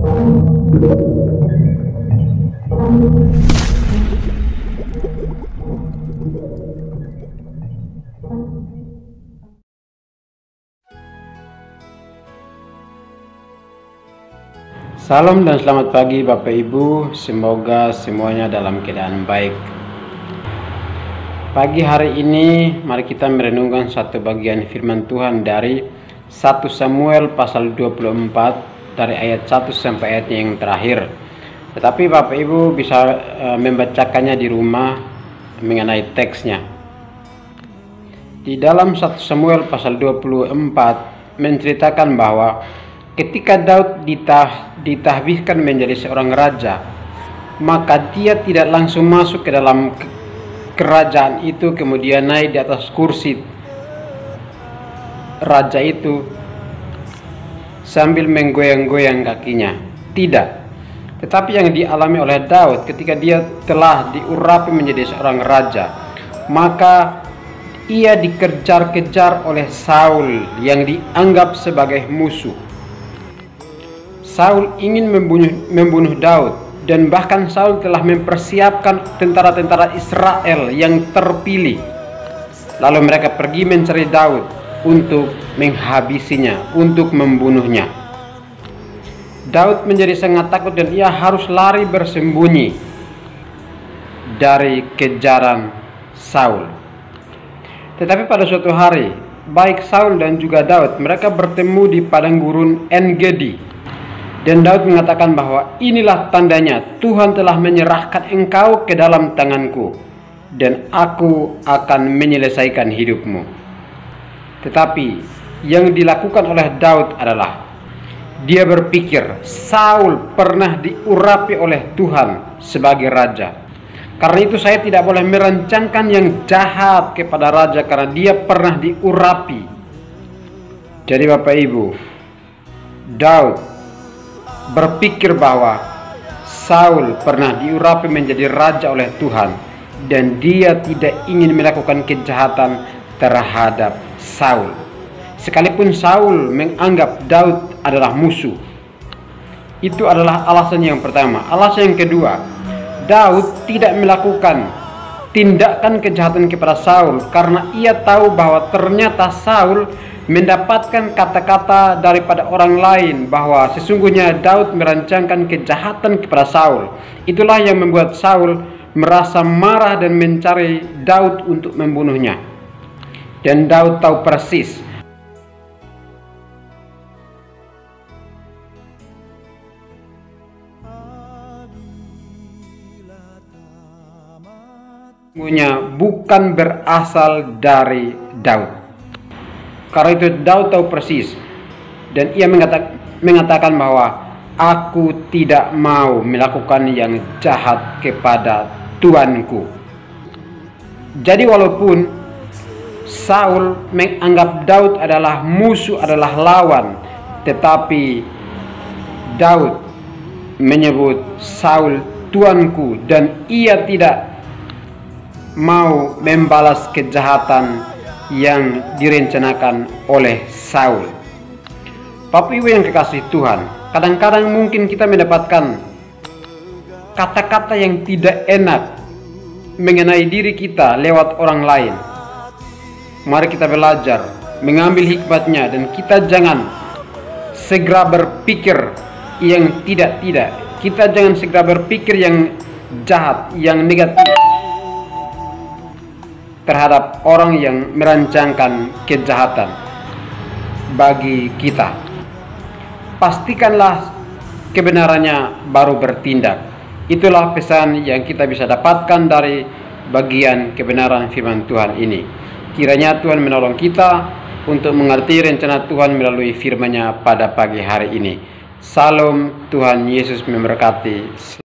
Salam dan selamat pagi Bapak Ibu, semoga semuanya dalam keadaan baik. Pagi hari ini mari kita merenungkan satu bagian firman Tuhan dari 1 Samuel pasal 24 dari ayat 1 sampai ayat yang terakhir. Tetapi Bapak Ibu bisa uh, membacakannya di rumah mengenai teksnya. Di dalam 1 Samuel pasal 24 menceritakan bahwa ketika Daud ditah, ditahbiskan menjadi seorang raja, maka dia tidak langsung masuk ke dalam kerajaan itu kemudian naik di atas kursi raja itu sambil menggoyang-goyang kakinya. Tidak. Tetapi yang dialami oleh Daud ketika dia telah diurapi menjadi seorang raja, maka ia dikejar-kejar oleh Saul yang dianggap sebagai musuh. Saul ingin membunuh, membunuh Daud dan bahkan Saul telah mempersiapkan tentara-tentara Israel yang terpilih. Lalu mereka pergi mencari Daud untuk menghabisinya, untuk membunuhnya. Daud menjadi sangat takut dan ia harus lari bersembunyi dari kejaran Saul. Tetapi pada suatu hari, baik Saul dan juga Daud mereka bertemu di padang gurun Engedi dan Daud mengatakan bahwa inilah tandanya Tuhan telah menyerahkan engkau ke dalam tanganku dan aku akan menyelesaikan hidupmu. Tetapi yang dilakukan oleh Daud adalah dia berpikir Saul pernah diurapi oleh Tuhan sebagai raja. Karena itu saya tidak boleh merancangkan yang jahat kepada raja karena dia pernah diurapi. Jadi Bapak Ibu, Daud berpikir bahwa Saul pernah diurapi menjadi raja oleh Tuhan dan dia tidak ingin melakukan kejahatan terhadap Saul. Sekalipun Saul menganggap Daud adalah musuh. Itu adalah alasan yang pertama. Alasan yang kedua, Daud tidak melakukan tindakan kejahatan kepada Saul karena ia tahu bahwa ternyata Saul mendapatkan kata-kata daripada orang lain bahwa sesungguhnya Daud merancangkan kejahatan kepada Saul. Itulah yang membuat Saul merasa marah dan mencari Daud untuk membunuhnya. Dan Daud tahu persis bukan berasal dari Daud. Karena itu Daud tahu persis dan ia mengatakan bahwa aku tidak mau melakukan yang jahat kepada tuanku. Jadi walaupun Saul menganggap Daud adalah musuh, adalah lawan, tetapi Daud menyebut Saul tuanku dan ia tidak mau membalas kejahatan yang direncanakan oleh Saul. Bapak Ibu yang kekasih Tuhan, kadang-kadang mungkin kita mendapatkan kata-kata yang tidak enak mengenai diri kita lewat orang lain. Mari kita belajar mengambil hikmatnya dan kita jangan segera berpikir yang tidak-tidak. Kita jangan segera berpikir yang jahat, yang negatif terhadap orang yang merancangkan kejahatan bagi kita. Pastikanlah kebenarannya baru bertindak. Itulah pesan yang kita bisa dapatkan dari bagian kebenaran firman Tuhan ini. Kiranya Tuhan menolong kita untuk mengerti rencana Tuhan melalui firman-Nya pada pagi hari ini. Salam Tuhan Yesus memberkati.